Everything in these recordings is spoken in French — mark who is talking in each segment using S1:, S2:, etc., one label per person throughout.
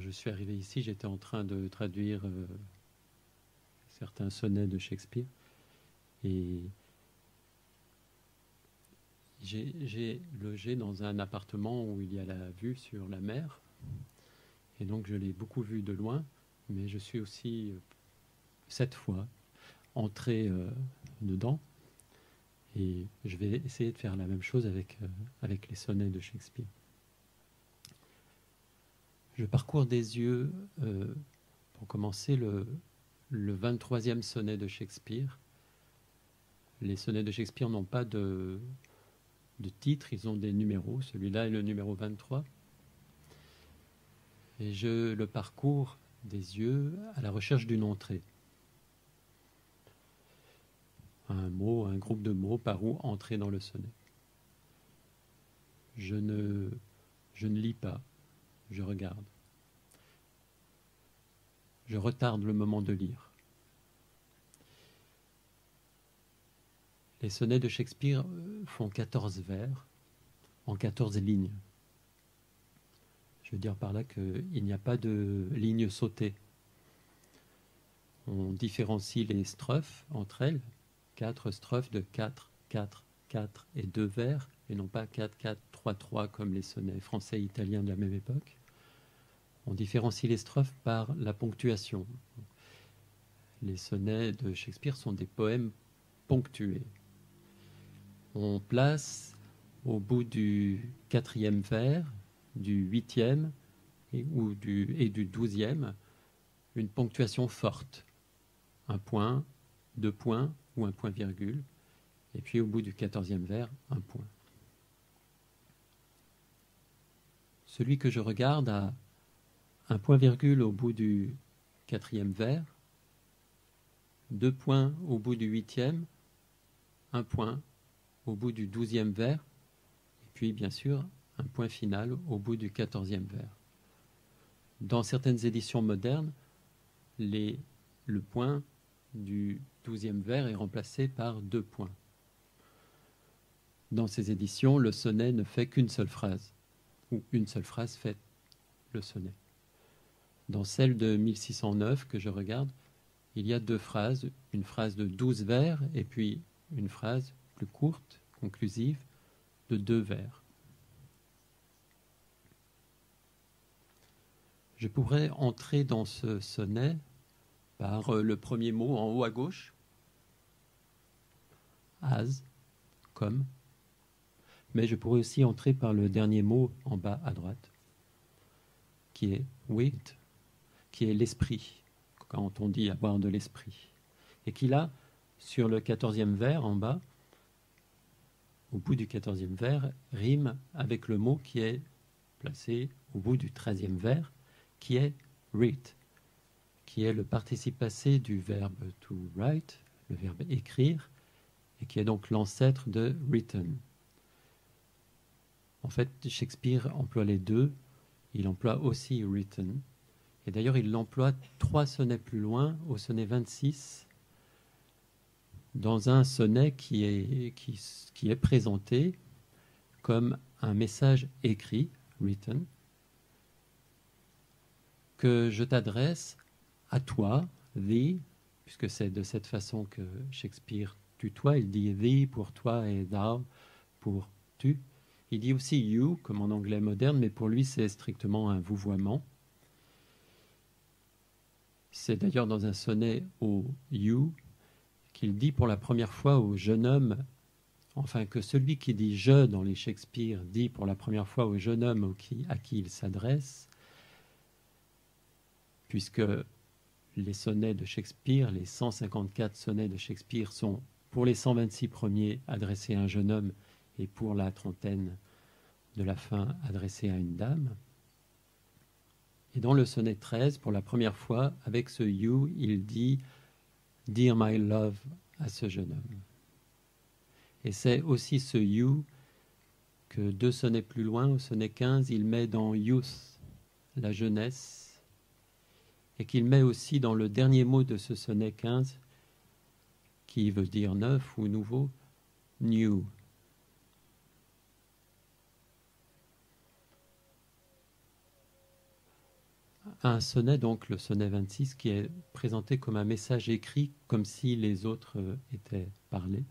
S1: je suis arrivé ici, j'étais en train de traduire euh, certains sonnets de Shakespeare. Et j'ai logé dans un appartement où il y a la vue sur la mer. Et donc je l'ai beaucoup vu de loin, mais je suis aussi cette fois entré euh, dedans. Et je vais essayer de faire la même chose euh, avec les sonnets de Shakespeare. Je parcours des yeux, euh, pour commencer, le, le 23e sonnet de Shakespeare. Les sonnets de Shakespeare n'ont pas de, de titre, ils ont des numéros. Celui-là est le numéro 23. Et je le parcours des yeux à la recherche d'une entrée. Un mot, un groupe de mots par où entrer dans le sonnet. Je ne, je ne lis pas, je regarde. Je retarde le moment de lire. Les sonnets de Shakespeare euh, font 14 vers en 14 lignes. Je veux dire par là qu'il n'y a pas de ligne sautée. On différencie les strophes entre elles, quatre strophes de 4, 4, 4 et 2 vers, et non pas 4, 4, 3, 3 comme les sonnets français et italiens de la même époque. On différencie les strophes par la ponctuation. Les sonnets de Shakespeare sont des poèmes ponctués. On place au bout du quatrième vers du huitième et, du, et du douzième une ponctuation forte. Un point, deux points ou un point virgule. Et puis au bout du quatorzième vers, un point. Celui que je regarde a un point virgule au bout du quatrième vers, deux points au bout du huitième, un point au bout du douzième vers, et puis bien sûr un point final au bout du quatorzième vers. Dans certaines éditions modernes, le point du douzième vers est remplacé par deux points. Dans ces éditions, le sonnet ne fait qu'une seule phrase, ou une seule phrase fait le sonnet. Dans celle de 1609 que je regarde, il y a deux phrases, une phrase de douze vers et puis une phrase plus courte, conclusive, de deux vers. Je pourrais entrer dans ce sonnet par euh, le premier mot en haut à gauche, as, comme, mais je pourrais aussi entrer par le dernier mot en bas à droite, qui est wit, qui est l'esprit, quand on dit avoir de l'esprit, et qui là, sur le quatorzième vers en bas, au bout du quatorzième vers, rime avec le mot qui est placé au bout du treizième vers, qui est read, qui est le participe passé du verbe to write, le verbe écrire, et qui est donc l'ancêtre de written. En fait, Shakespeare emploie les deux. Il emploie aussi written. Et d'ailleurs, il l'emploie trois sonnets plus loin, au sonnet 26, dans un sonnet qui est, présenté comme un message écrit, written, que je t'adresse à toi, thee, puisque c'est de cette façon que Shakespeare tutoie, il dit thee pour toi et thou pour tu. Il dit aussi you, comme en anglais moderne, mais pour lui c'est strictement un vouvoiement. C'est d'ailleurs dans un sonnet au you qu'il dit pour la première fois au jeune homme, enfin que celui qui dit je dans les Shakespeare dit pour la première fois au jeune homme à qui il s'adresse, puisque les sonnets de Shakespeare, les 154 sonnets de Shakespeare sont pour les 126 premiers adressés à un jeune homme et pour la trentaine de la fin adressés à une dame. Et dans le sonnet 13, pour la première fois, avec ce you, il dit Dear my love à ce jeune homme. Et c'est aussi ce you que deux sonnets plus loin, au sonnet 15, il met dans youth, la jeunesse, et qu'il met aussi dans le dernier mot de ce sonnet 15, qui veut dire neuf ou nouveau, new. Un sonnet, donc le sonnet 26, qui est présenté comme un message écrit, comme si les autres euh, étaient parlés.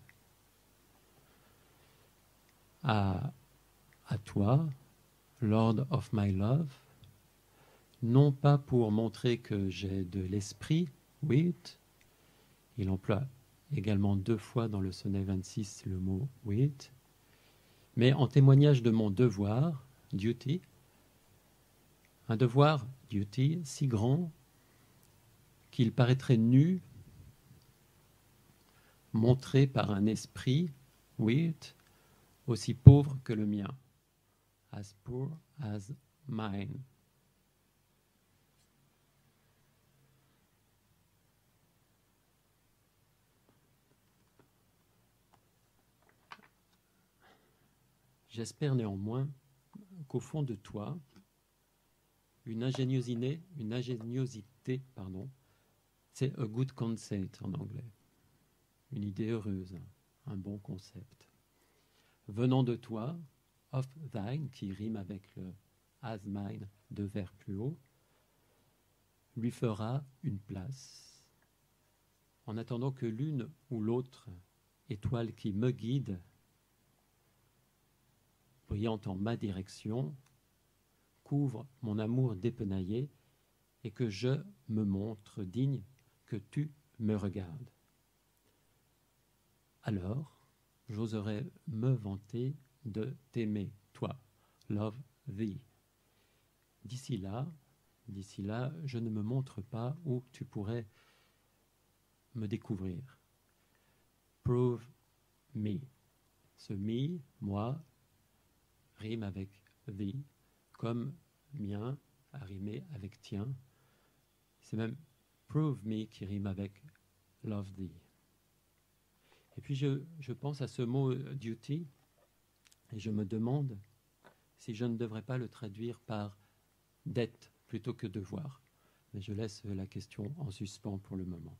S1: À, à toi, Lord of my love, non pas pour montrer que j'ai de l'esprit, wit, il emploie également deux fois dans le sonnet 26 le mot wit, mais en témoignage de mon devoir, duty, un devoir, si grand qu'il paraîtrait nu, montré par un esprit, wit, aussi pauvre que le mien, as poor as mine. J'espère néanmoins qu'au fond de toi, une ingéniosité, pardon, c'est a good concept en anglais, une idée heureuse, un bon concept. Venant de toi, of thine, qui rime avec le as mine, deux vers plus haut, lui fera une place. En attendant que l'une ou l'autre étoile qui me guide, brillant en ma direction, mon amour dépenaillé et que je me montre digne que tu me regardes. Alors, j'oserais me vanter de t'aimer, toi, love thee. D'ici là, d'ici là, je ne me montre pas où tu pourrais me découvrir. Prove me. Ce me, moi, rime avec thee comme mien a rimé avec tien. C'est même prove me qui rime avec love thee. Et puis je, je, pense à ce mot duty et je me demande si je ne devrais pas le traduire par dette plutôt que devoir. Mais je laisse la question en suspens pour le moment.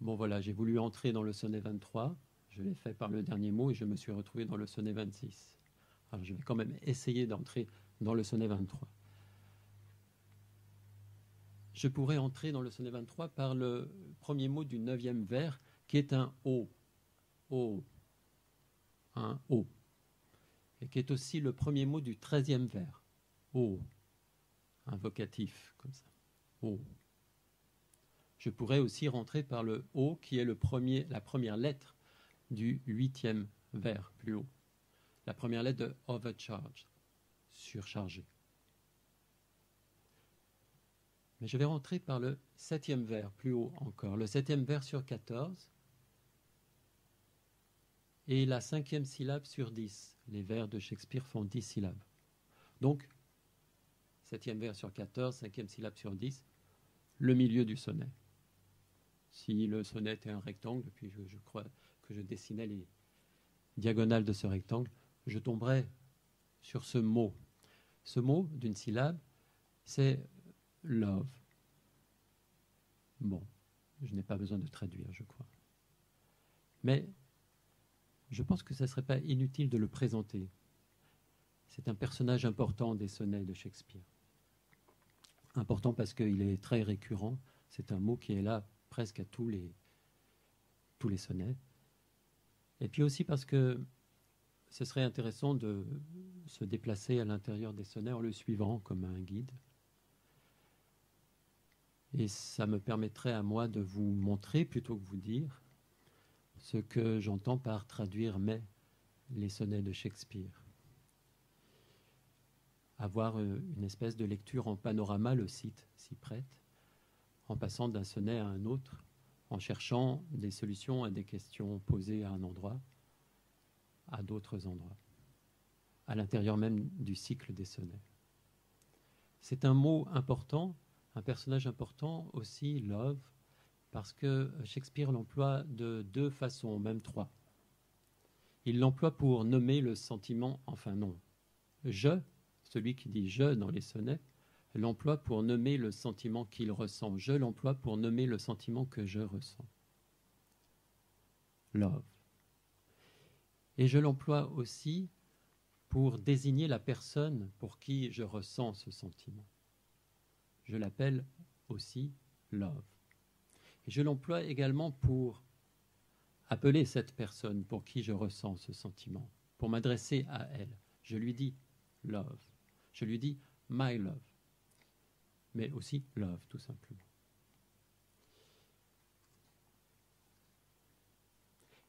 S1: Bon voilà, j'ai voulu entrer dans le sonnet 23. Je l'ai fait par le dernier mot et je me suis retrouvé dans le sonnet 26. Alors je vais quand même essayer d'entrer dans le sonnet 23. Je pourrais entrer dans le sonnet 23 par le premier mot du neuvième vers, qui est un O. O. Un O. Et qui est aussi le premier mot du treizième vers. O. Un vocatif, comme ça. O. Je pourrais aussi rentrer par le O, qui est le premier, la première lettre du huitième vers, plus haut la première lettre de overcharge, surchargé. Mais je vais rentrer par le septième vers, plus haut encore, le septième vers sur 14 et la cinquième syllabe sur 10. Les vers de Shakespeare font 10 syllabes. Donc, septième vers sur 14, cinquième syllabe sur 10, le milieu du sonnet. Si le sonnet était un rectangle, puis je crois que je dessinais les diagonales de ce rectangle, je tomberai sur ce mot. Ce mot d'une syllabe, c'est love. Bon, je n'ai pas besoin de traduire, je crois. Mais je pense que ce ne serait pas inutile de le présenter. C'est un personnage important des sonnets de Shakespeare. Important parce qu'il est très récurrent. C'est un mot qui est là presque à tous les, tous les sonnets. Et puis aussi parce que ce serait intéressant de se déplacer à l'intérieur des sonnets en le suivant comme un guide. Et ça me permettrait à moi de vous montrer plutôt que vous dire ce que j'entends par traduire mais les sonnets de Shakespeare. Avoir euh, une espèce de lecture en panorama, le site s'y prête, en passant d'un sonnet à un autre, en cherchant des solutions à des questions posées à un endroit à d'autres endroits, à l'intérieur même du cycle des sonnets. C'est un mot important, un personnage important aussi, love, parce que Shakespeare l'emploie de deux façons, même trois. Il l'emploie pour nommer le sentiment, enfin non. Je, celui qui dit je dans les sonnets, l'emploie pour nommer le sentiment qu'il ressent. Je l'emploie pour nommer le sentiment que je ressens. Love. Et je l'emploie aussi pour désigner la personne pour qui je ressens ce sentiment. Je l'appelle aussi love. Et je l'emploie également pour appeler cette personne pour qui je ressens ce sentiment, pour m'adresser à elle. Je lui dis love. Je lui dis my love. Mais aussi love, tout simplement.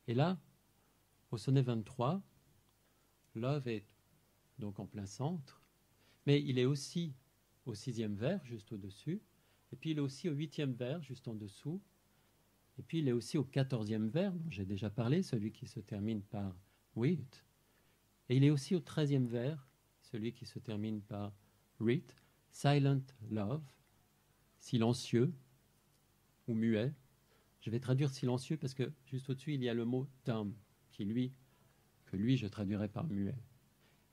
S1: Et là, au sonnet 23, love est donc en plein centre, mais il est aussi au sixième vers, juste au-dessus, et puis il est aussi au huitième vers, juste en dessous, et puis il est aussi au quatorzième vers, dont j'ai déjà parlé, celui qui se termine par with, et il est aussi au treizième vers, celui qui se termine par read, silent love, silencieux ou muet. Je vais traduire silencieux parce que juste au-dessus, il y a le mot dumb, lui, que lui, je traduirais par muet.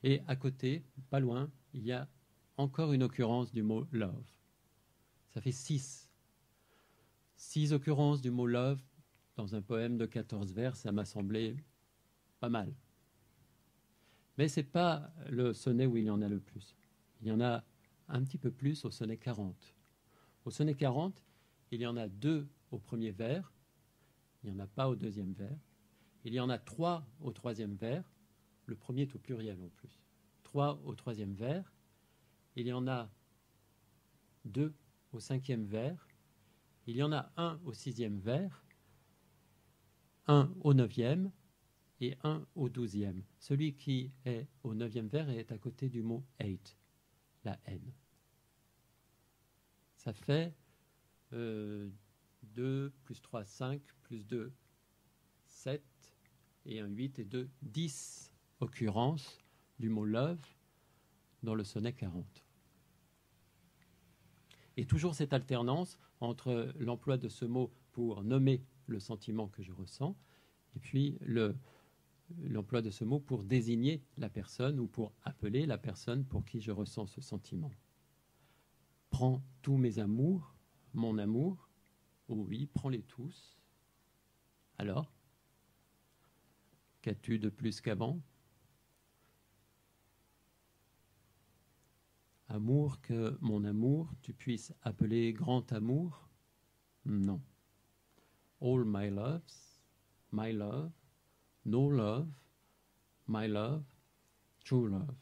S1: Et à côté, pas loin, il y a encore une occurrence du mot love. Ça fait six. Six occurrences du mot love dans un poème de 14 vers, ça m'a semblé pas mal. Mais ce n'est pas le sonnet où il y en a le plus. Il y en a un petit peu plus au sonnet 40. Au sonnet 40, il y en a deux au premier vers, il n'y en a pas au deuxième vers. Il y en a trois au troisième vers, le premier est au pluriel en plus. Trois au troisième vers, il y en a deux au cinquième vers, il y en a un au sixième vers, un au neuvième et un au douzième. Celui qui est au neuvième vers est à côté du mot eight, la N. Ça fait 2 euh, plus 3, 5, plus 2, 7, et un 8 et 2, 10 occurrences du mot love dans le sonnet 40. Et toujours cette alternance entre l'emploi de ce mot pour nommer le sentiment que je ressens et puis l'emploi de ce mot pour désigner la personne ou pour appeler la personne pour qui je ressens ce sentiment. Prends tous mes amours, mon amour, oh oui, prends-les tous. Alors, qu'as-tu de plus qu'avant? Amour que mon amour, tu puisses appeler grand amour? Non. All my loves, my love, no love, my love, true love.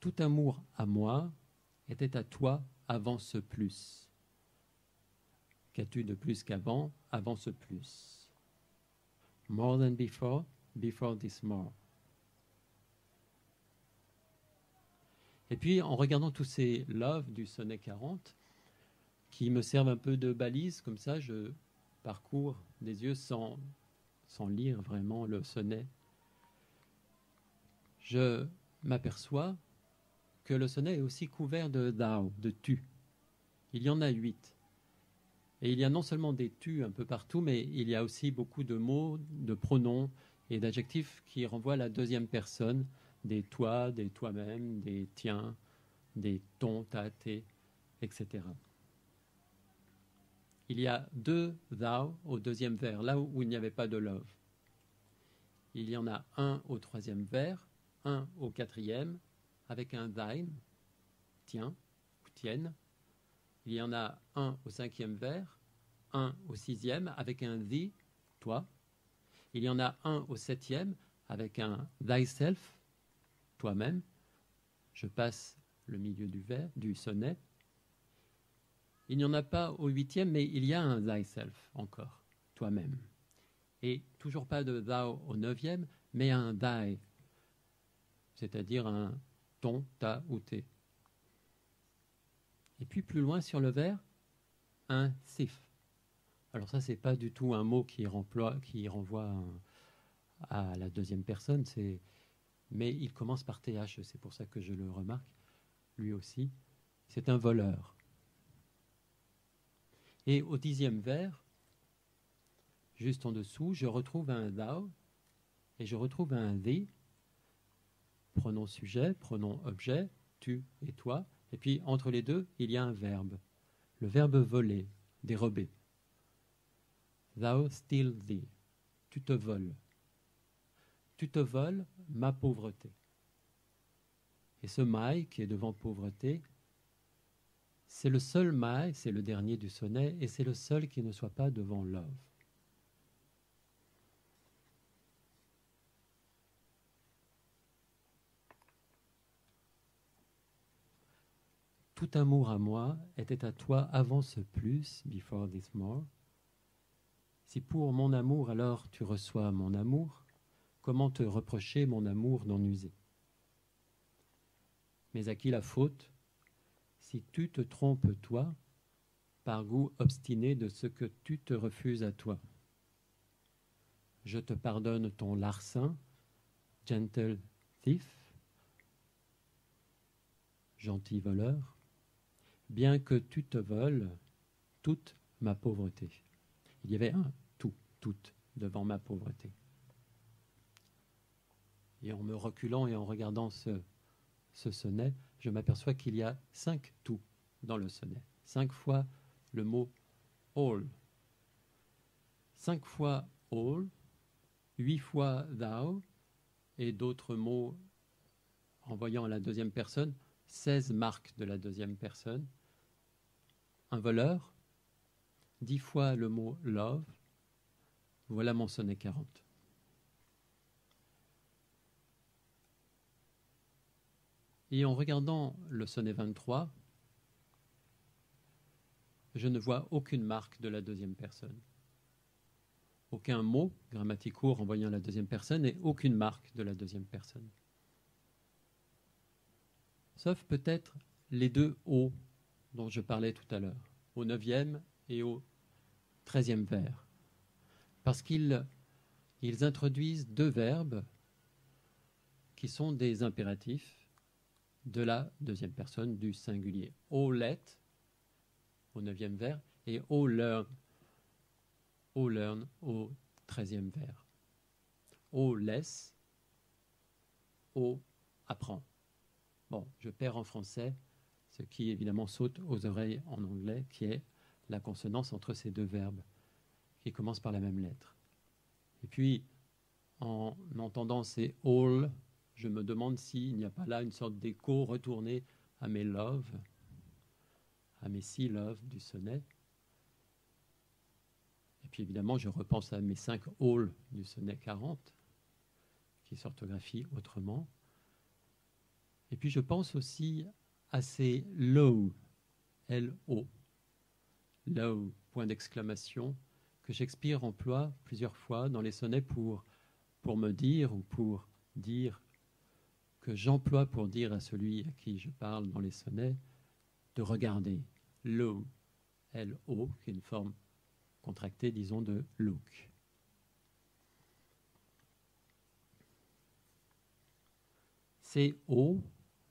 S1: Tout amour à moi était à toi avant ce plus. Qu'as-tu de plus qu'avant, avant ce plus? More than before, before this more. Et puis, en regardant tous ces loves du sonnet 40, qui me servent un peu de balise, comme ça, je parcours des yeux sans, sans lire vraiment le sonnet. Je m'aperçois que le sonnet est aussi couvert de thou, de tu. Il y en a huit. Et il y a non seulement des tu un peu partout, mais il y a aussi beaucoup de mots, de pronoms et d'adjectifs qui renvoient à la deuxième personne, des toi, des toi-même, des tiens, des ton, ta, etc. Il y a deux thou au deuxième vers, là où il n'y avait pas de love. Il y en a un au troisième vers, un au quatrième, avec un thine, tiens ou tienne. Il y en a un au cinquième vers, un au sixième, avec un thee, toi. Il y en a un au septième, avec un thyself, toi-même. Je passe le milieu du vers, du sonnet. Il n'y en a pas au huitième, mais il y a un thyself encore, toi-même. Et toujours pas de thou au neuvième, mais un thy, c'est-à-dire un ton, ta ou té. Et puis plus loin sur le vers, un sif. Alors ça, c'est pas du tout un mot qui, qui renvoie à la deuxième personne, mais il commence par TH, c'est pour ça que je le remarque, lui aussi. C'est un voleur. Et au dixième vers, juste en dessous, je retrouve un thou et je retrouve un thee, pronom sujet, pronom objet, tu et toi, et puis entre les deux, il y a un verbe, le verbe voler, dérober. Thou steal thee, tu te voles tu te voles ma pauvreté. Et ce my qui est devant pauvreté, c'est le seul my, c'est le dernier du sonnet, et c'est le seul qui ne soit pas devant love. Tout amour à moi était à toi avant ce plus, before this more. Si pour mon amour alors tu reçois mon amour, comment te reprocher mon amour d'en user? Mais à qui la faute si tu te trompes toi, par goût obstiné de ce que tu te refuses à toi? Je te pardonne ton larcin, gentle thief, gentil voleur, bien que tu te voles toute ma pauvreté. Il y avait un tout, tout devant ma pauvreté. Et en me reculant et en regardant ce, ce sonnet, je m'aperçois qu'il y a cinq tout dans le sonnet. Cinq fois le mot all. Cinq fois all, huit fois thou, et d'autres mots envoyant à la deuxième personne, seize marques de la deuxième personne. Un voleur, dix fois le mot love. Voilà mon sonnet 40. Et en regardant le sonnet 23, je ne vois aucune marque de la deuxième personne. Aucun mot grammatical renvoyant la deuxième personne et aucune marque de la deuxième personne. Sauf peut-être les deux O dont je parlais tout à l'heure, au neuvième et au treizième vers. Parce qu'ils ils introduisent deux verbes qui sont des impératifs de la deuxième personne du singulier. O let, au neuvième vers, et o learn, o learn au treizième vers. O laisse, o apprend. Bon, je perds en français ce qui évidemment saute aux oreilles en anglais, qui est la consonance entre ces deux verbes, qui commencent par la même lettre. Et puis, en entendant ces all, je me demande s'il n'y a pas là une sorte d'écho retourné à mes love, à mes six love du sonnet. Et puis évidemment, je repense à mes cinq all du sonnet 40, qui s'orthographient autrement. Et puis je pense aussi assez low, L-O, low, point d'exclamation, que Shakespeare emploie plusieurs fois dans les sonnets pour, me dire ou pour dire que j'emploie pour dire à celui à qui je parle dans les sonnets de regarder low, L-O, qui est une forme contractée, disons, de look. Ces O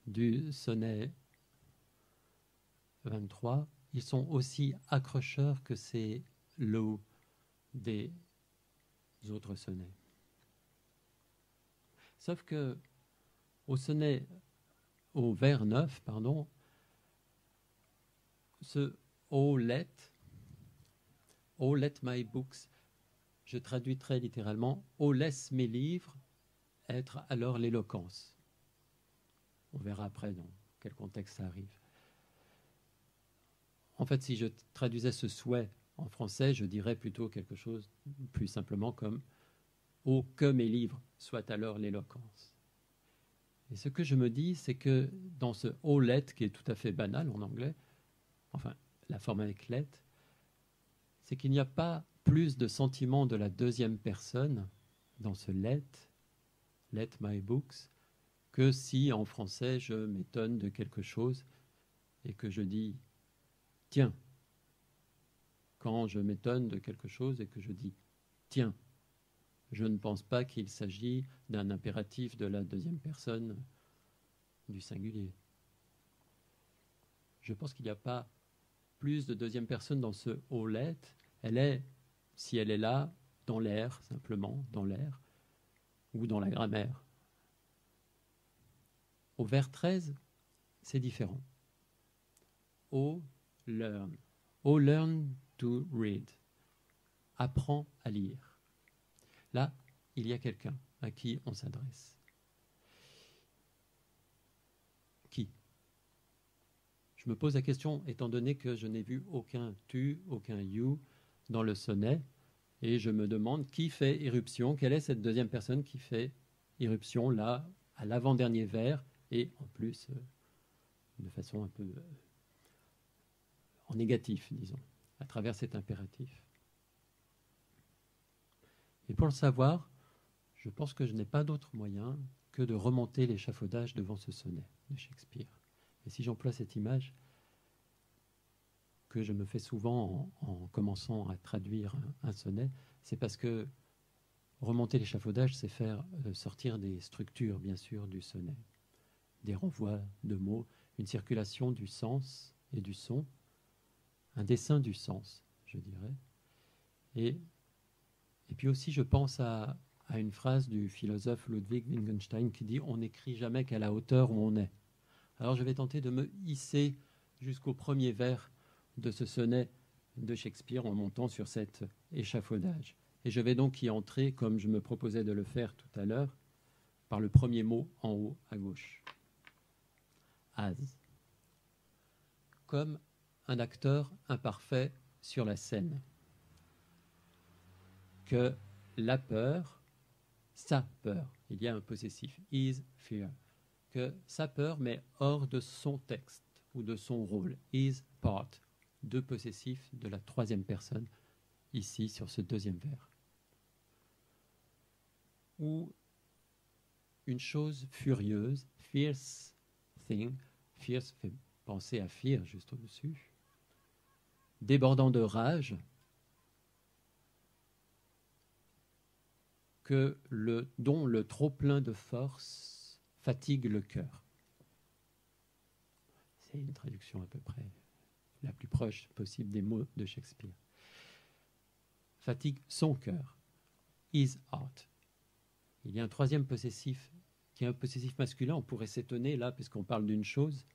S1: du sonnet 23, ils sont aussi accrocheurs que ces lots des autres sonnets. Sauf que au sonnet, au vers 9, pardon, ce Oh let, Oh let my books, je traduis très littéralement Oh laisse mes livres être alors l'éloquence. On verra après dans quel contexte ça arrive. En fait, si je traduisais ce souhait en français, je dirais plutôt quelque chose plus simplement comme Oh, que mes livres soient alors l'éloquence. Et ce que je me dis, c'est que dans ce oh let, qui est tout à fait banal en anglais, enfin, la forme avec let, c'est qu'il n'y a pas plus de sentiment de la deuxième personne dans ce let, let my books, que si en français je m'étonne de quelque chose et que je dis tiens. Quand je m'étonne de quelque chose et que je dis tiens, je ne pense pas qu'il s'agit d'un impératif de la deuxième personne du singulier. Je pense qu'il n'y a pas plus de deuxième personne dans ce let. Elle est, si elle est là, dans l'air, simplement, dans l'air, ou dans la grammaire. Au vers 13, c'est différent. Au learn. Oh, learn to read. Apprends à lire. Là, il y a quelqu'un à qui on s'adresse. Je me pose la question, étant donné que je n'ai vu aucun tu, aucun you dans le sonnet, et je me demande qui fait irruption, quelle est cette deuxième personne qui fait irruption là, à l'avant-dernier vers, et en plus, euh, de façon un peu euh, en négatif, disons, à travers cet impératif. Et pour le savoir, je pense que je n'ai pas d'autre moyen que de remonter l'échafaudage devant ce sonnet de Shakespeare. Et si j'emploie cette image, que je me fais souvent en, commençant à traduire un, sonnet, c'est parce que remonter l'échafaudage, c'est faire euh, sortir des structures, bien sûr, du sonnet, des renvois de mots, une circulation du sens et du son, un dessin du sens, je dirais. Et, et puis aussi, je pense à, à une phrase du philosophe Ludwig Wittgenstein qui dit On n'écrit jamais qu'à la hauteur où on est. Alors je vais tenter de me hisser jusqu'au premier vers de ce sonnet de Shakespeare en montant sur cet échafaudage. Et je vais donc y entrer, comme je me proposais de le faire tout à l'heure, par le premier mot en haut à gauche. As. Comme un acteur imparfait sur la scène. Que la peur sa peur. Il y a un possessif, is fear. Que sa peur, met hors de son texte ou de son rôle, is part. Deux possessifs de la troisième personne, ici sur ce deuxième vers. Ou une chose furieuse, fierce thing, fierce fait penser à fear juste au-dessus, débordant de rage, que le, dont le trop-plein de force fatigue le cœur. C'est une traduction à peu près la plus proche possible des mots de Shakespeare. Fatigue son cœur. His heart. Il y a un troisième possessif qui est un possessif masculin. On pourrait s'étonner là, puisqu'on parle d'une chose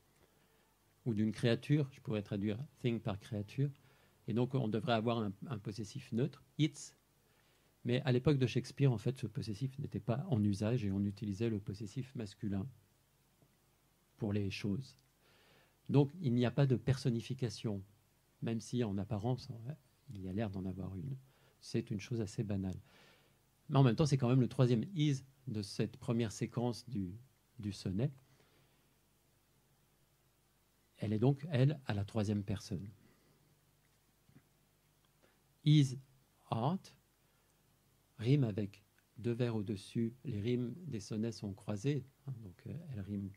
S1: ou d'une créature. Je pourrais traduire thing par créature. Et donc on devrait avoir un, possessif neutre. It's mais à l'époque de Shakespeare, en fait, ce possessif n'était pas en usage et on utilisait le possessif masculin pour les choses. Donc il n'y a pas de personnification, même si en apparence, il y a l'air d'en avoir une. C'est une chose assez banale. Mais en même temps, c'est quand même le troisième is de cette première séquence du, du sonnet. Elle est donc, elle, à la troisième personne. Is art, rime avec deux vers au-dessus. Les rimes des sonnets sont croisées, hein, donc euh, elles riment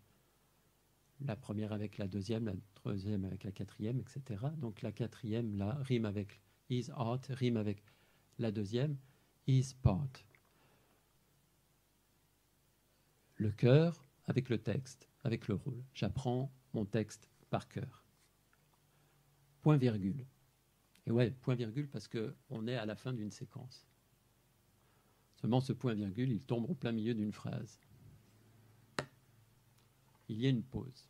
S1: la première avec la deuxième, la troisième avec la quatrième, etc. Donc la quatrième, là, rime avec is art, rime avec la deuxième, is part. Le cœur avec le texte, avec le rôle. J'apprends mon texte par cœur. Point virgule. Et ouais, point virgule parce qu'on est à la fin d'une séquence. Seulement ce point-virgule, il tombe au plein milieu d'une phrase. Il y a une pause.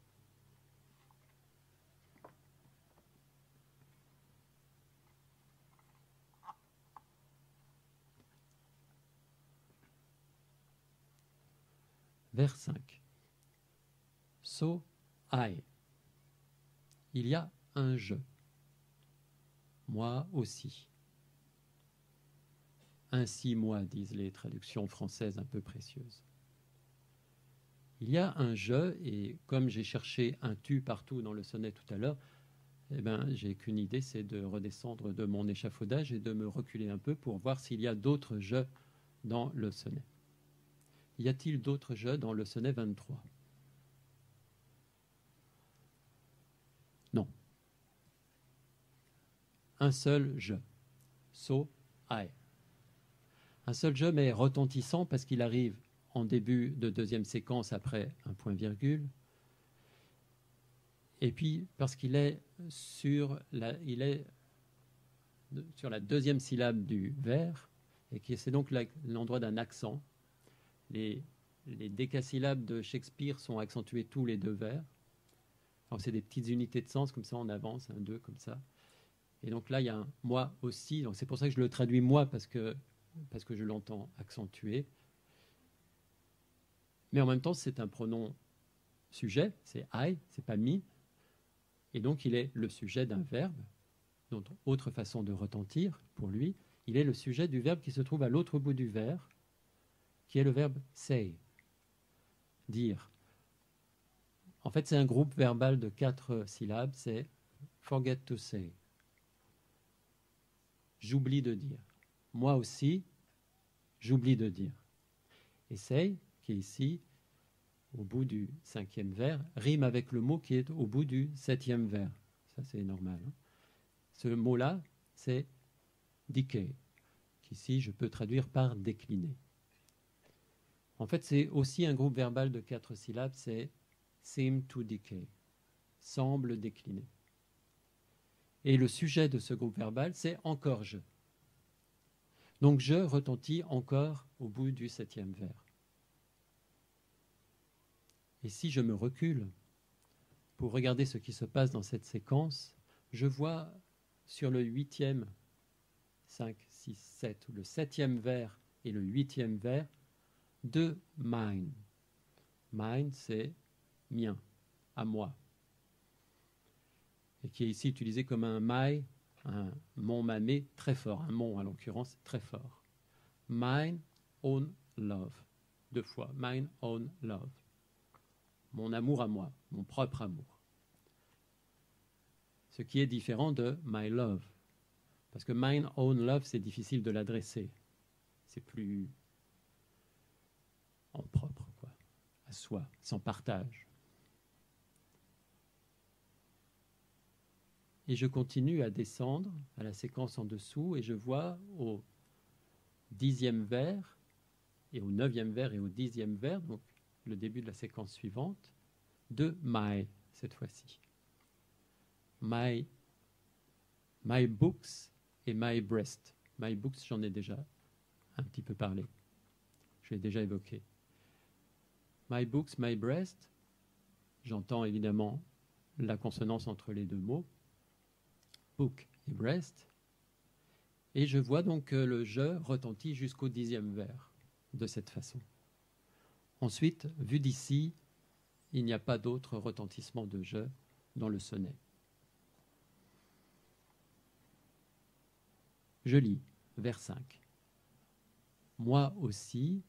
S1: Vers 5. So I. Il y a un je. Moi aussi. Ainsi moi, disent les traductions françaises un peu précieuses. Il y a un je, et comme j'ai cherché un tu partout dans le sonnet tout à l'heure, eh ben, j'ai qu'une idée, c'est de redescendre de mon échafaudage et de me reculer un peu pour voir s'il y a d'autres je dans le sonnet. Y a-t-il d'autres je dans le sonnet 23 Non. Un seul je. So, I. Un seul jeu, mais retentissant parce qu'il arrive en début de deuxième séquence après un point-virgule. Et puis parce qu'il est sur la, deuxième syllabe du vers, et que c'est donc l'endroit d'un accent. Les, les décasyllabes de Shakespeare sont accentués tous les deux vers. c'est des petites unités de sens, comme ça on avance, un, deux, comme ça. Et donc là, il y a un moi aussi. Donc c'est pour ça que je le traduis moi, parce que parce que je l'entends accentué. Mais en même temps, c'est un pronom sujet, c'est I, c'est pas me. Et donc il est le sujet d'un verbe, donc autre façon de retentir pour lui, il est le sujet du verbe qui se trouve à l'autre bout du vers, qui est le verbe say, dire. En fait, c'est un groupe verbal de quatre syllabes, c'est forget to say. J'oublie de dire. Moi aussi, j'oublie de dire. Et say, qui est ici, au bout du cinquième vers, rime avec le mot qui est au bout du septième vers. Ça, c'est normal. Hein. Ce mot-là, c'est decay, qu'ici je peux traduire par décliner. En fait, c'est aussi un groupe verbal de quatre syllabes, c'est seem to decay, semble décliner. Et le sujet de ce groupe verbal, c'est encore je. Donc je retentit encore au bout du septième vers. Et si je me recule pour regarder ce qui se passe dans cette séquence, je vois sur le huitième, 5, 6, 7, ou le septième vers et le huitième vers, deux mine. Mine, c'est mien, à moi. Et qui est ici utilisé comme un my, un mon mamé très fort, un mon en l'occurrence très fort. Mine own love. Deux fois. Mine own love mon amour à moi, mon propre amour. Ce qui est différent de my love. Parce que mine own love, c'est difficile de l'adresser. C'est plus en propre, quoi, à soi, sans partage. Et je continue à descendre à la séquence en dessous et je vois au dixième vers et au neuvième vers et au dixième vers, donc le début de la séquence suivante, de my cette fois-ci. My, my books et my breast. My books, j'en ai déjà un petit peu parlé. Je l'ai déjà évoqué. My books, my breast, j'entends évidemment la consonance entre les deux mots, et breast, et je vois donc que le je retentit jusqu'au dixième vers de cette façon. Ensuite, vu d'ici, il n'y a pas d'autre retentissement de je dans le sonnet. Je lis, vers 5. Moi aussi,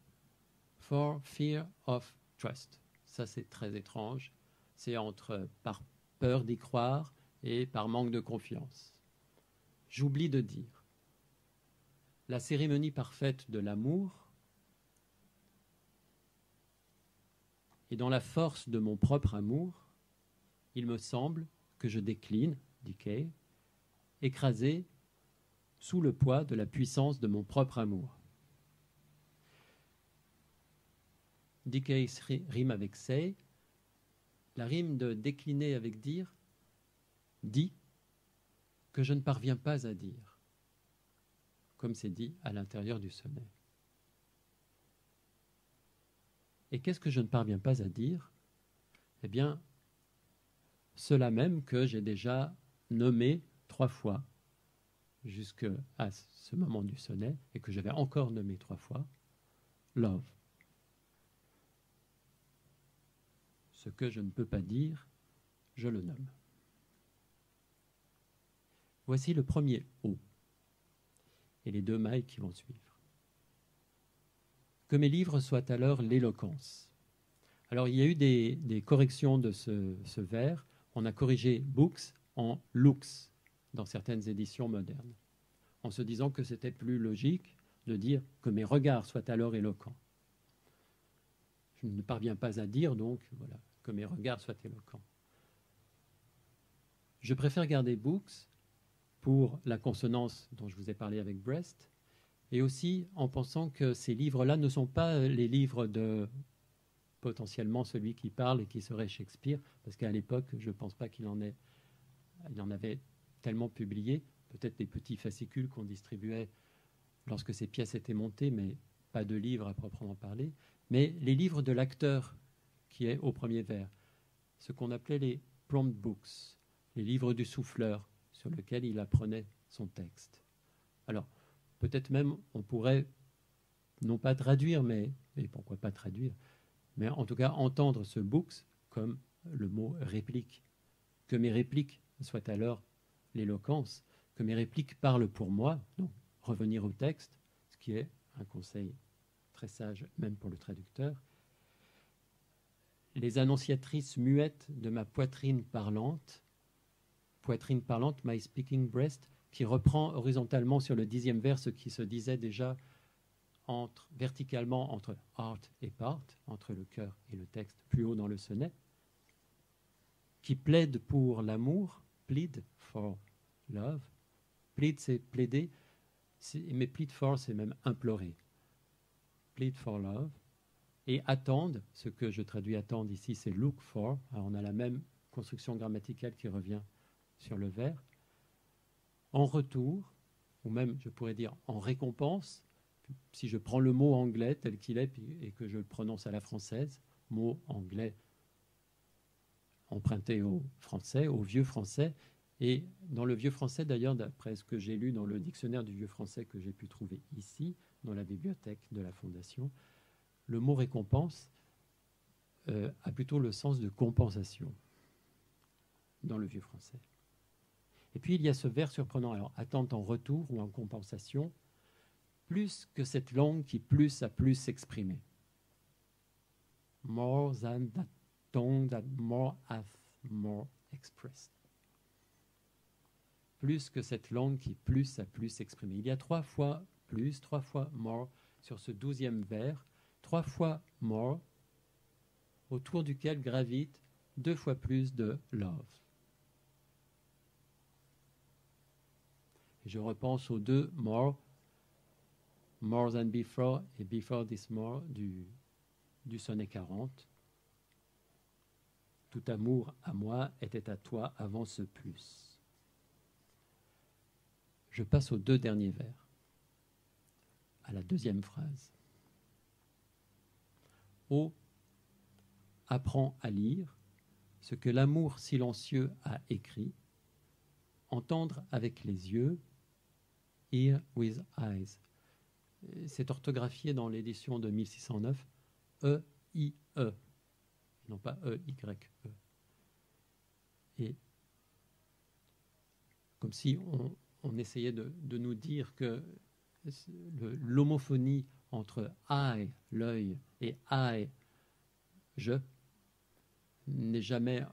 S1: for fear of trust. Ça, c'est très étrange. C'est entre par peur d'y croire et par manque de confiance. J'oublie de dire. La cérémonie parfaite de l'amour Et dans la force de mon propre amour, il me semble que je décline, dit Kay, écrasé sous le poids de la puissance de mon propre amour. Decay rime avec say. La rime de décliner avec dire dit que je ne parviens pas à dire, comme c'est dit à l'intérieur du sonnet. Et qu'est-ce que je ne parviens pas à dire? Eh bien, cela même que j'ai déjà nommé trois fois jusqu'à ce moment du sonnet et que j'avais encore nommé trois fois, love. Ce que je ne peux pas dire, je le nomme. Voici le premier O et les deux mailles qui vont suivre que mes livres soient alors l'éloquence. Alors il y a eu des, corrections de ce, ce, vers. On a corrigé books en looks dans certaines éditions modernes, en se disant que c'était plus logique de dire que mes regards soient alors éloquents. Je ne parviens pas à dire donc que mes regards soient éloquents. Je préfère garder books pour la consonance dont je vous ai parlé avec breast et aussi en pensant que ces livres-là ne sont pas les livres de potentiellement celui qui parle et qui serait Shakespeare, parce qu'à l'époque, je ne pense pas qu'il en, ait, il en avait tellement publié, peut-être des petits fascicules qu'on distribuait lorsque ces pièces étaient montées, mais pas de livres à proprement parler, mais les livres de l'acteur qui est au premier vers, ce qu'on appelait les prompt books, les livres du souffleur sur lesquels il apprenait son texte. Alors, Peut-être même on pourrait, non pas traduire, mais, mais pourquoi pas traduire, mais en tout cas entendre ce books comme le mot réplique que mes répliques soient alors l'éloquence, que mes répliques parlent pour moi, donc revenir au texte, ce qui est un conseil très sage même pour le traducteur. Les annonciatrices muettes de ma poitrine parlante, poitrine parlante, my speaking breast, qui reprend horizontalement sur le dixième vers ce qui se disait déjà verticalement entre art et part, entre le cœur et le texte, plus haut dans le sonnet, qui plaide pour l'amour, plead for love. Plead, c'est plaider, mais plead for, c'est même implorer. Plead for love. Et attendre, ce que je traduis attendre ici, c'est look for. On a la même construction grammaticale qui revient sur le verbe. En retour, ou même je pourrais dire en récompense, si je prends le mot anglais tel qu'il est et que je le prononce à la française, mot anglais emprunté au français, au vieux français, et dans le vieux français d'ailleurs, d'après ce que j'ai lu dans le dictionnaire du vieux français que j'ai pu trouver ici, dans la bibliothèque de la Fondation, le mot récompense euh, a plutôt le sens de compensation dans le vieux français. Et puis il y a ce vers surprenant, alors attente en retour ou en compensation, plus que cette langue qui plus a plus s'exprimer. More than that tongue that more hath more expressed. Plus que cette langue qui plus a plus s'exprimer. Il y a trois fois plus, trois fois more sur ce douzième vers, trois fois more, autour duquel gravite deux fois plus de love. Je repense aux deux more More Than Before et Before This More du, du sonnet 40. Tout amour à moi était à toi avant ce plus. Je passe aux deux derniers vers, à la deuxième phrase. Oh, apprends à lire ce que l'amour silencieux a écrit, entendre avec les yeux, hear with eyes, c'est orthographié dans l'édition de 1609 E-I-E, non pas E-Y-E. E. Et comme si on, essayait de, nous dire que l'homophonie entre I, l'œil, et I, je, n'est jamais,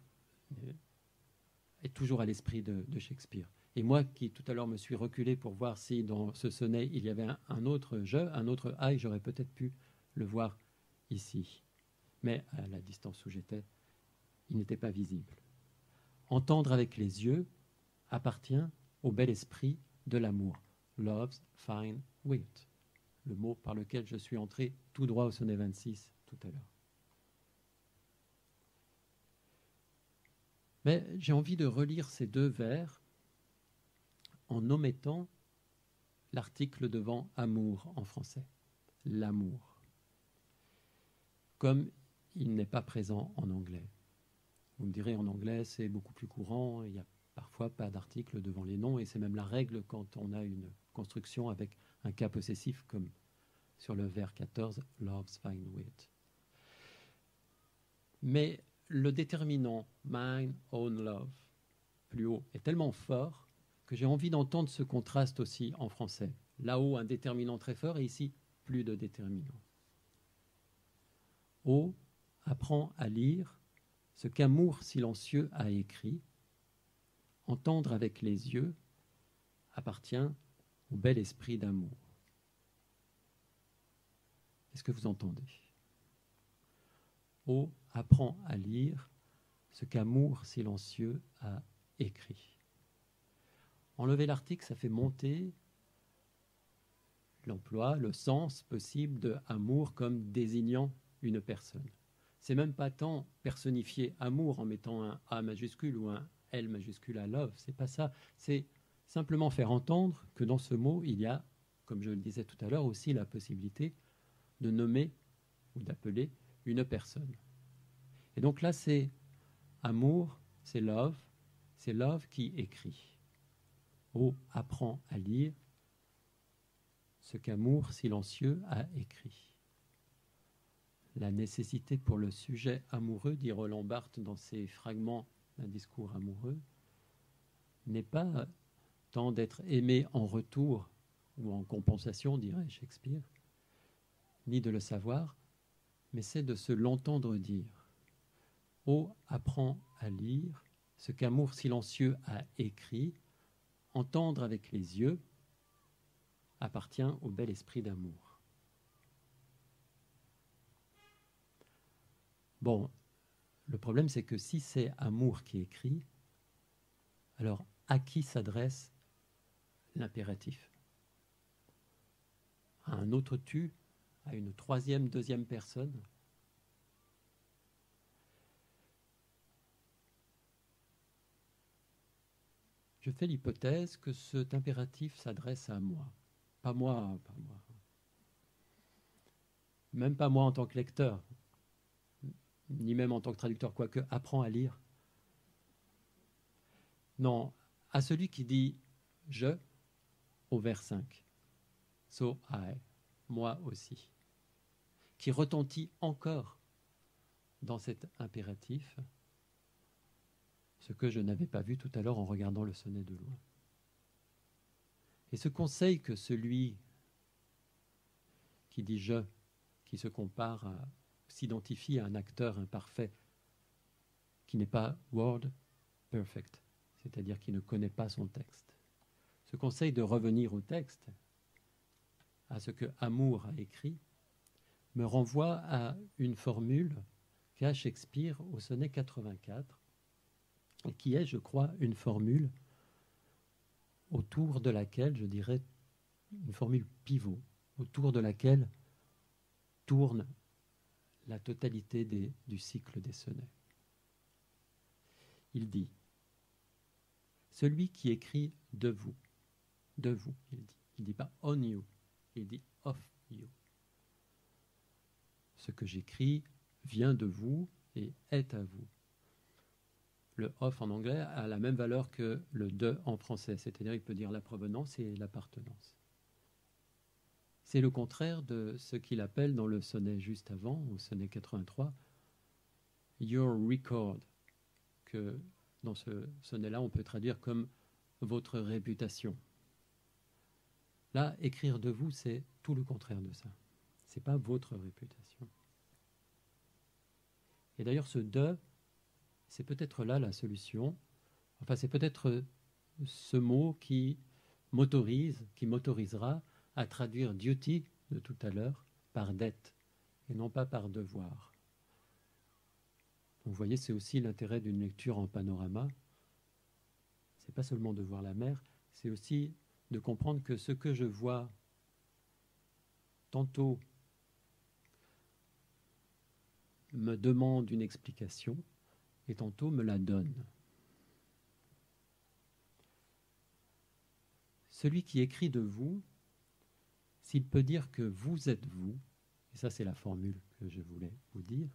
S1: est toujours à l'esprit de Shakespeare. Et moi qui tout à l'heure me suis reculé pour voir si dans ce sonnet il y avait un, autre je, un autre I, j'aurais peut-être pu le voir ici. Mais à la distance où j'étais, il n'était pas visible. Entendre avec les yeux appartient au bel esprit de l'amour. Love's fine wit. Le mot par lequel je suis entré tout droit au sonnet 26 tout à l'heure. Mais j'ai envie de relire ces deux vers en omettant l'article devant amour en français. L'amour. Comme il n'est pas présent en anglais. Vous me direz en anglais c'est beaucoup plus courant, il n'y a parfois pas d'article devant les noms et c'est même la règle quand on a une construction avec un cas possessif comme sur le vers 14, Love's Fine Wit. Mais le déterminant mine own love plus haut est tellement fort j'ai envie d'entendre ce contraste aussi en français. Là-haut, un déterminant très fort et ici, plus de déterminant. O apprend à lire ce qu'amour silencieux a écrit. Entendre avec les yeux appartient au bel esprit d'amour. Est-ce que vous entendez? O apprend à lire ce qu'amour silencieux a écrit. Enlever l'article, ça fait monter l'emploi, le sens possible de amour comme désignant une personne. C'est même pas tant personnifier amour en mettant un A majuscule ou un L majuscule à love, c'est pas ça. C'est simplement faire entendre que dans ce mot, il y a, comme je le disais tout à l'heure, aussi la possibilité de nommer ou d'appeler une personne. Et donc là, c'est amour, c'est love, c'est love qui écrit. Oh, apprends à lire ce qu'amour silencieux a écrit. La nécessité pour le sujet amoureux, dit Roland Barthes dans ses fragments d'un discours amoureux n'est pas tant d'être aimé en retour ou en compensation, dirait Shakespeare, ni de le savoir, mais c'est de se l'entendre dire. Oh, apprends à lire ce qu'amour silencieux a écrit, entendre avec les yeux appartient au bel esprit d'amour. Bon, le problème c'est que si c'est amour qui écrit, alors à qui s'adresse l'impératif? À un autre tu? À une troisième, deuxième personne? Je fais l'hypothèse que cet impératif s'adresse à moi? Pas moi, pas moi. Même pas moi en tant que lecteur, ni même en tant que traducteur, quoique apprends à lire. Non, à celui qui dit je au vers 5. So moi aussi. Qui retentit encore dans cet impératif ce que je n'avais pas vu tout à l'heure en regardant le sonnet de loin. Et ce conseil que celui qui dit je, qui se compare, s'identifie à un acteur imparfait, qui n'est pas word perfect, c'est-à-dire qui ne connaît pas son texte. Ce conseil de revenir au texte, à ce que Amour a écrit, me renvoie à une formule qu'a Shakespeare au sonnet 84, et qui est, je crois, une formule autour de laquelle, je dirais, une formule pivot, autour de laquelle tourne la totalité du cycle des sonnets. Il dit Celui qui écrit de vous, de vous, il dit. Il ne dit pas on you, il dit of you. Ce que j'écris vient de vous et est à vous le off en anglais a la même valeur que le de en français, c'est-à-dire il peut dire la provenance et l'appartenance. C'est le contraire de ce qu'il appelle dans le sonnet juste avant, au sonnet 83, your record, que dans ce sonnet-là on peut traduire comme votre réputation. Là, écrire de vous, c'est tout le contraire de ça. C'est pas votre réputation. Et d'ailleurs, ce de c'est peut-être là la solution. Enfin, c'est peut-être ce mot qui m'autorise, qui m'autorisera à traduire duty de tout à l'heure par dette et non pas par devoir. vous voyez, c'est aussi l'intérêt d'une lecture en panorama. C'est pas seulement de voir la mer, c'est aussi de comprendre que ce que je vois tantôt me demande une explication, et tantôt me la donne. Celui qui écrit de vous, s'il peut dire que vous êtes vous, et ça c'est la formule que je voulais vous dire,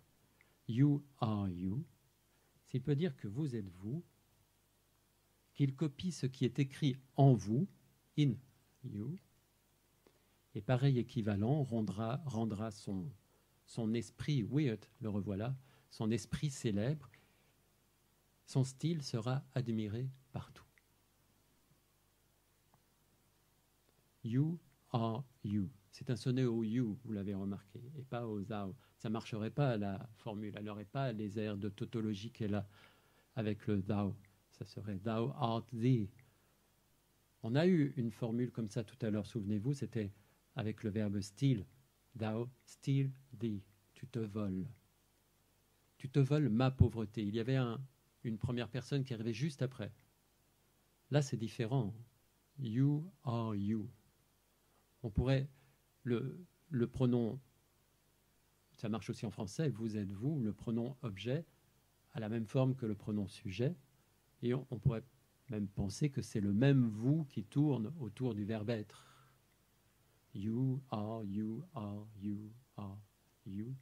S1: you are you, s'il peut dire que vous êtes vous, qu'il copie ce qui est écrit en vous, in you, et pareil équivalent rendra, son, son esprit weird, le revoilà, son esprit célèbre, son style sera admiré partout. You are you. C'est un sonnet au you, vous l'avez remarqué, et pas au thou. Ça ne marcherait pas la formule, elle n'aurait pas les airs de tautologie qu'elle a avec le thou. Ça serait thou art thee. On a eu une formule comme ça tout à l'heure, souvenez-vous, c'était avec le verbe steal. Thou steal thee. Tu te voles. Tu te voles ma pauvreté. Il y avait un, une première personne qui arrivait juste après. Là, c'est différent. You are you. On pourrait le, pronom, ça marche aussi en français, vous êtes vous, le pronom objet a la même forme que le pronom sujet, et on, on pourrait même penser que c'est le même vous qui tourne autour du verbe être. You are, you are, you are, you.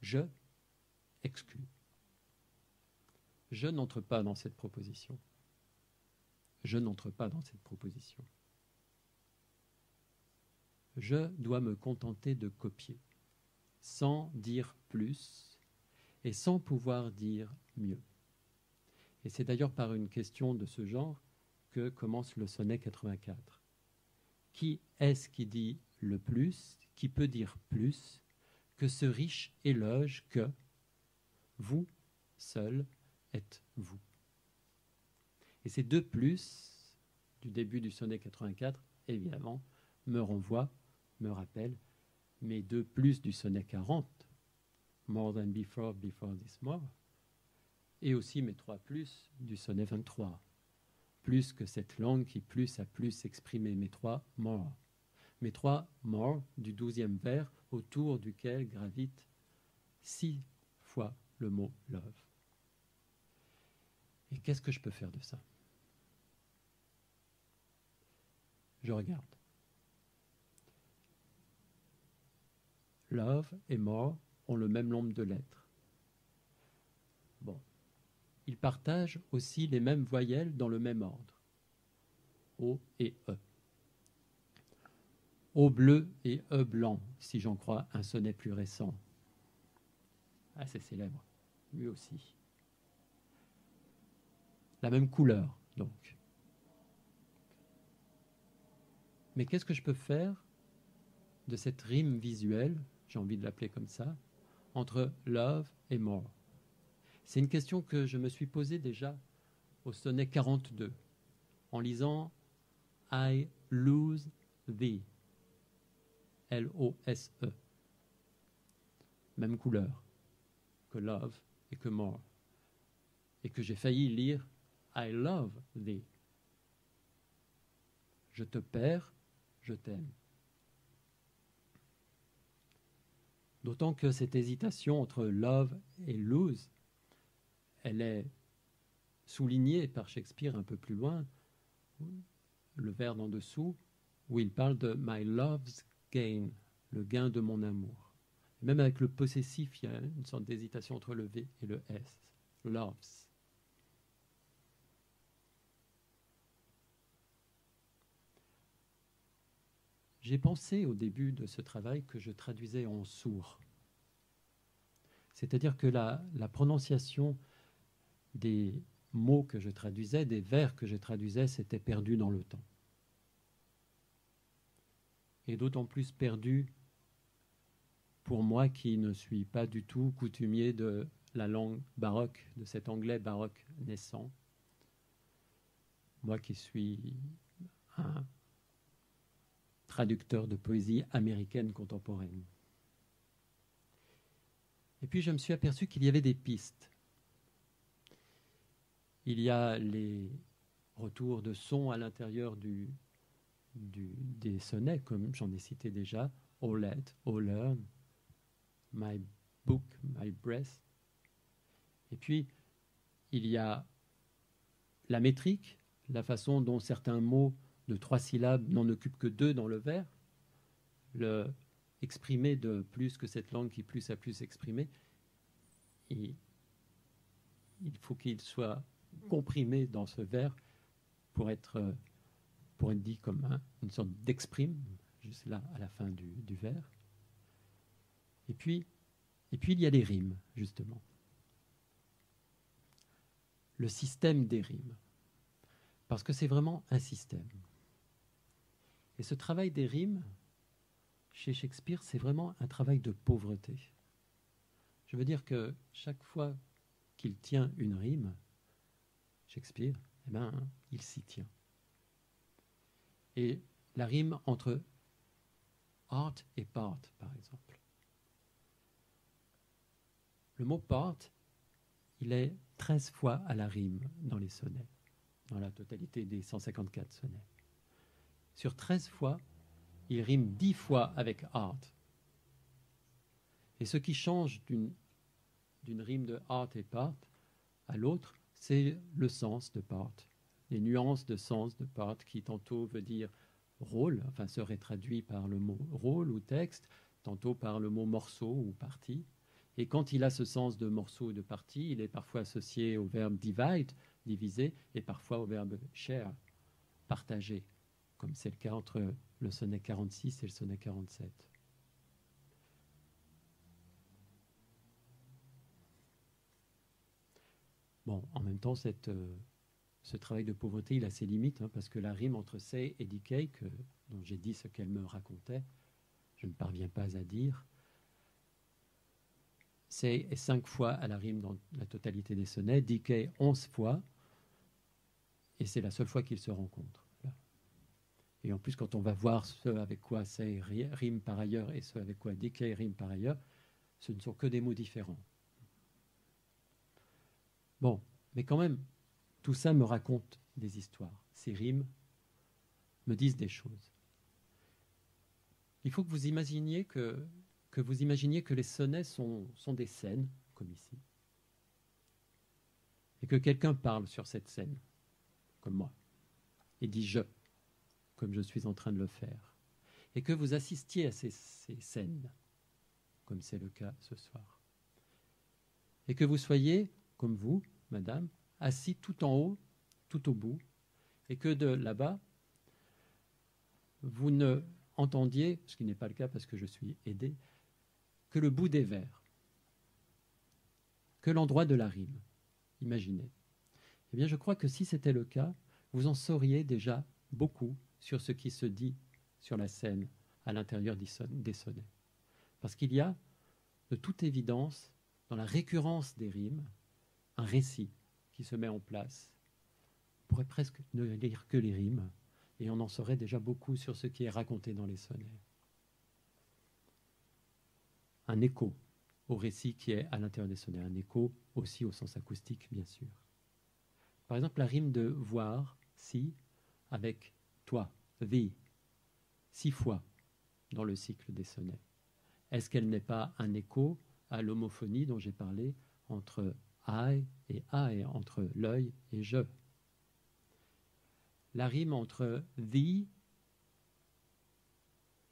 S1: Je exclus. Je n'entre pas dans cette proposition. Je n'entre pas dans cette proposition. Je dois me contenter de copier, sans dire plus et sans pouvoir dire mieux. Et c'est d'ailleurs par une question de ce genre que commence le sonnet 84. Qui est-ce qui dit le plus, qui peut dire plus que ce riche éloge que vous seul êtes vous Et ces deux plus du début du sonnet 84, évidemment, me renvoient, me rappellent mes deux plus du sonnet 40, More than before, before this more, et aussi mes trois plus du sonnet 23, plus que cette langue qui plus a plus exprimé, mes trois more. Mes trois more du douzième vers autour duquel gravite six fois le mot love. Et qu'est-ce que je peux faire de ça? Je regarde. Love et more ont le même nombre de lettres. Bon. Ils partagent aussi les mêmes voyelles dans le même ordre. O et E. O bleu et E blanc, si j'en crois un sonnet plus récent. Assez célèbre, lui aussi. La même couleur, donc. Mais qu'est-ce que je peux faire de cette rime visuelle, j'ai envie de l'appeler comme ça, entre love et more C'est une question que je me suis posée déjà au sonnet 42, en lisant I lose thee. L-O-S-E. Même couleur que love et que more. Et que j'ai failli lire I love thee. Je te perds, je t'aime. D'autant que cette hésitation entre love et lose, elle est soulignée par Shakespeare un peu plus loin, le vers en dessous, où il parle de My love's gain, le gain de mon amour. même avec le possessif, il y a une sorte d'hésitation entre le V et le S. Loves. J'ai pensé au début de ce travail que je traduisais en sourd. C'est-à-dire que la, la, prononciation des mots que je traduisais, des vers que je traduisais, s'était perdue dans le temps. Et d'autant plus perdu pour moi qui ne suis pas du tout coutumier de la langue baroque, de cet anglais baroque naissant. Moi qui suis un traducteur de poésie américaine contemporaine. Et puis je me suis aperçu qu'il y avait des pistes. Il y a les retours de son à l'intérieur des sonnets, comme j'en ai cité déjà, All Let, All Learn, My Book, My Breath. Et puis, il y a la métrique, la façon dont certains mots de trois syllabes n'en occupe que deux dans le vers, le exprimer de plus que cette langue qui plus a plus exprimé, il faut qu'il soit comprimé dans ce vers pour être, pour être dit comme une sorte d'exprime, juste là à la fin du, du vers. Et puis, et puis il y a les rimes, justement. Le système des rimes. Parce que c'est vraiment un système. Et ce travail des rimes, chez Shakespeare, c'est vraiment un travail de pauvreté. Je veux dire que chaque fois qu'il tient une rime, Shakespeare, eh ben, il s'y tient. Et la rime entre art et part, par exemple. Le mot part, il est 13 fois à la rime dans les sonnets, dans la totalité des 154 sonnets. Sur 13 fois, il rime 10 fois avec art. Et ce qui change d'une rime de art et part à l'autre, c'est le sens de part. Les nuances de sens de part qui tantôt veut dire rôle, enfin serait traduit par le mot rôle ou texte, tantôt par le mot morceau ou partie. Et quand il a ce sens de morceau ou de partie, il est parfois associé au verbe divide, diviser, et parfois au verbe share, partager comme c'est le cas entre le sonnet 46 et le sonnet 47. Bon, en même temps, euh, ce travail de pauvreté, il a ses limites, hein, parce que la rime entre say et decay, dont j'ai dit ce qu'elle me racontait, je ne parviens pas à dire. Say est cinq fois à la rime dans la totalité des sonnets, decay onze fois, et c'est la seule fois qu'ils se rencontrent. Et en plus, quand on va voir ce avec quoi say rime par ailleurs et ce avec quoi decay rime par ailleurs, ce ne sont que des mots différents. Bon, mais quand même, tout ça me raconte des histoires. Ces rimes me disent des choses. Il faut que vous imaginiez que, que vous imaginiez que les sonnets sont, sont des scènes, comme ici, et que quelqu'un parle sur cette scène, comme moi, et dit je, comme je suis en train de le faire, et que vous assistiez à ces, scènes, comme c'est le cas ce soir, et que vous soyez, comme vous, madame, assis tout en haut, tout au bout, et que de là-bas, vous ne entendiez, ce qui n'est pas le cas parce que je suis aidé, que le bout des vers, que l'endroit de la rime. Imaginez. Eh bien, je crois que si c'était le cas, vous en sauriez déjà beaucoup sur ce qui se dit sur la scène à l'intérieur des sonnets. Parce qu'il y a, de toute évidence, dans la récurrence des rimes, un récit qui se met en place. On pourrait presque ne lire que les rimes, et on en saurait déjà beaucoup sur ce qui est raconté dans les sonnets. Un écho au récit qui est à l'intérieur des sonnets, un écho aussi au sens acoustique, bien sûr. Par exemple, la rime de voir, si, avec toi, thee, six fois dans le cycle des sonnets. Est-ce qu'elle n'est pas un écho à l'homophonie dont j'ai parlé entre I et I, entre l'œil et je? La rime entre thee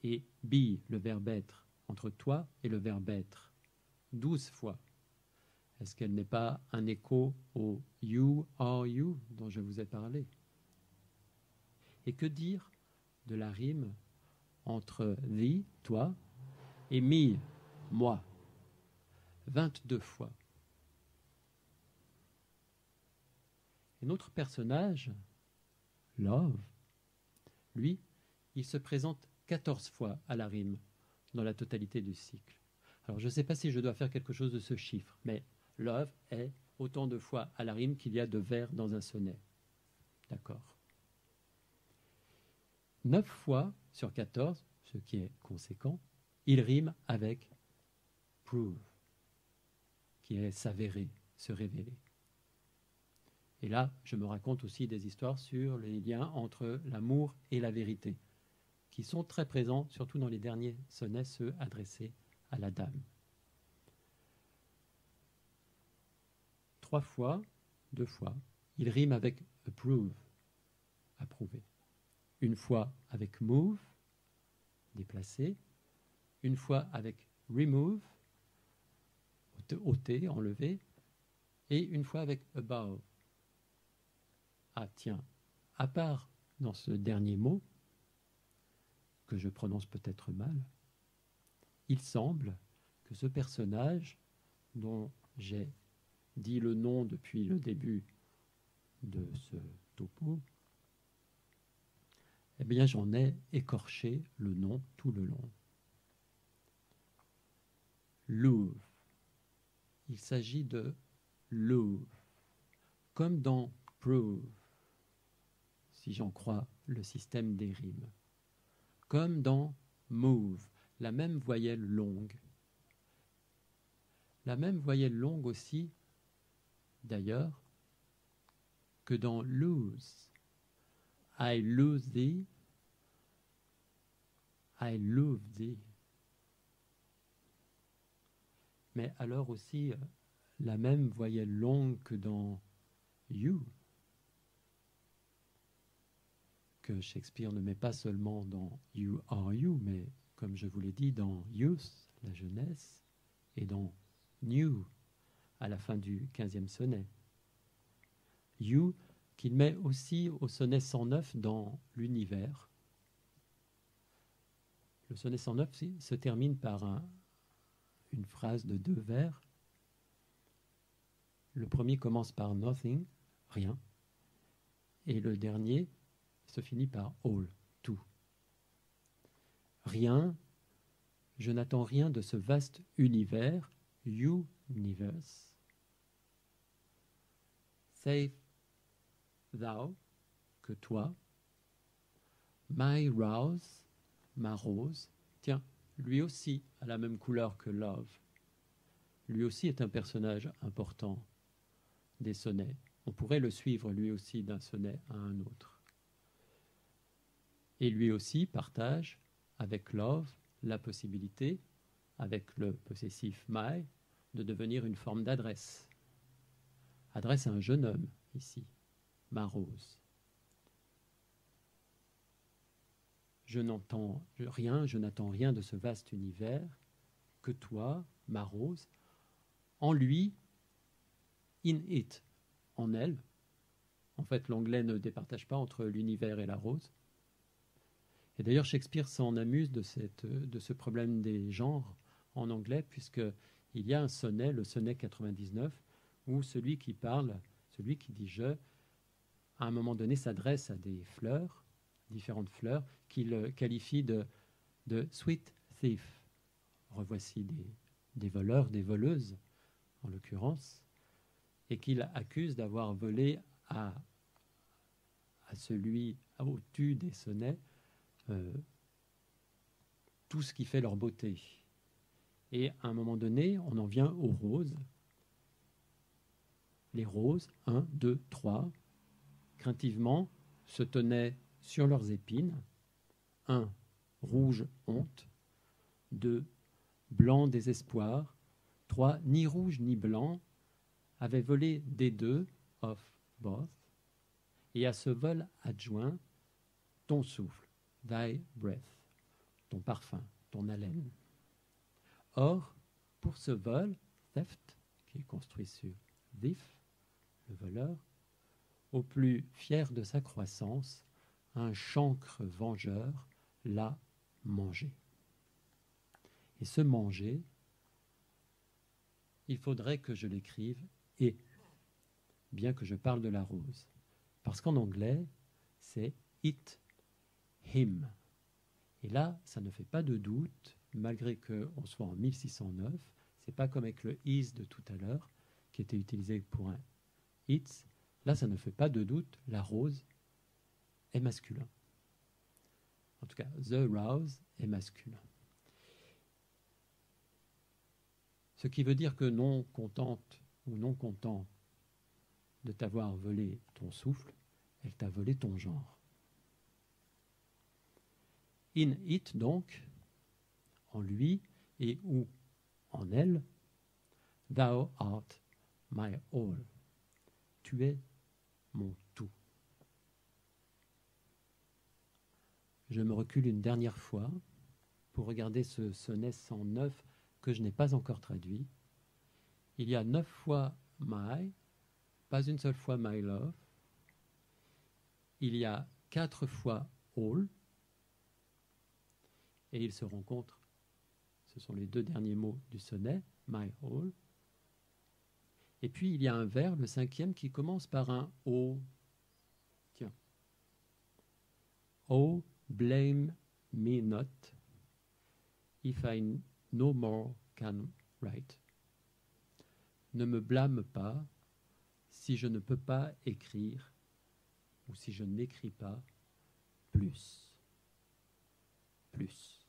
S1: et be, le verbe être, entre toi et le verbe être, douze fois. Est-ce qu'elle n'est pas un écho au you are you dont je vous ai parlé? Et que dire de la rime entre thee, toi, et me, moi, vingt-deux fois. Et notre personnage, Love, lui, il se présente quatorze fois à la rime dans la totalité du cycle. Alors je ne sais pas si je dois faire quelque chose de ce chiffre, mais Love est autant de fois à la rime qu'il y a de vers dans un sonnet. D'accord Neuf fois sur quatorze, ce qui est conséquent, il rime avec prove, qui est s'avérer, se révéler. Et là, je me raconte aussi des histoires sur les liens entre l'amour et la vérité, qui sont très présents, surtout dans les derniers sonnets, ceux adressés à la dame. Trois fois, deux fois, il rime avec approve, approuver. Une fois avec move, déplacer. Une fois avec remove, ôter, enlever. Et une fois avec above. Ah tiens, à part dans ce dernier mot, que je prononce peut-être mal, il semble que ce personnage, dont j'ai dit le nom depuis le début de ce topo, eh bien j'en ai écorché le nom tout le long. Louvre. Il s'agit de Louvre, comme dans prove, si j'en crois le système des rimes, comme dans move, la même voyelle longue. La même voyelle longue aussi, d'ailleurs, que dans lose. I lose thee. I love thee. Mais alors aussi euh, la même voyelle longue que dans you, que Shakespeare ne met pas seulement dans you are you, mais comme je vous l'ai dit, dans youth, la jeunesse, et dans new, à la fin du 15e sonnet. You, qu'il met aussi au sonnet 109 dans l'univers. Le sonnet 109 se termine par une phrase de deux vers. Le premier commence par nothing, rien. Et le dernier se finit par all, tout. Rien, je n'attends rien de ce vaste univers, universe. Save thou, que toi, my rose, ma rose, tiens, lui aussi a la même couleur que love. Lui aussi est un personnage important des sonnets. On pourrait le suivre lui aussi d'un sonnet à un autre. Et lui aussi partage avec love la possibilité, avec le possessif my, de devenir une forme d'adresse. Adresse à un jeune homme ici, ma rose. Je n'entends rien, je n'attends rien de ce vaste univers que toi, ma rose, en lui, in it, en elle. En fait, l'anglais ne départage pas entre l'univers et la rose. Et d'ailleurs, Shakespeare s'en amuse de, cette, de ce problème des genres en anglais, puisqu'il y a un sonnet, le sonnet 99, où celui qui parle, celui qui dit je, à un moment donné s'adresse à des fleurs, différentes fleurs, qu'il qualifie de, de sweet thief. Revoici des, des voleurs, des voleuses, en l'occurrence, et qu'il accuse d'avoir volé à, à celui au-dessus des sonnets euh, tout ce qui fait leur beauté. Et à un moment donné, on en vient aux roses. Les roses, 1, 2, 3, se tenaient sur leurs épines. 1. Rouge, honte. 2. Blanc, désespoir. 3. Ni rouge ni blanc avaient volé des deux, of both, et à ce vol adjoint ton souffle thy breath, ton parfum, ton haleine. Or, pour ce vol, theft, qui est construit sur thief, le voleur, au plus fier de sa croissance, un chancre vengeur l'a mangé. Et ce manger, il faudrait que je l'écrive et, bien que je parle de la rose. Parce qu'en anglais, c'est it him. Et là, ça ne fait pas de doute, malgré qu'on soit en 1609, c'est pas comme avec le is de tout à l'heure, qui était utilisé pour un it's. Là, ça ne fait pas de doute, la rose est masculin. En tout cas, the rose est masculin. Ce qui veut dire que non contente ou non content de t'avoir volé ton souffle, elle t'a volé ton genre. In it, donc, en lui et ou en elle, thou art my all. Tu es mon tout. Je me recule une dernière fois pour regarder ce sonnet 109 que je n'ai pas encore traduit. Il y a neuf fois my, pas une seule fois my love. Il y a quatre fois all, et ils se rencontrent. Ce sont les deux derniers mots du sonnet, my all. Et puis il y a un vers, le cinquième, qui commence par un O. Tiens. Oh, blame me not if I no more can write. Ne me blâme pas si je ne peux pas écrire ou si je n'écris pas plus. Plus.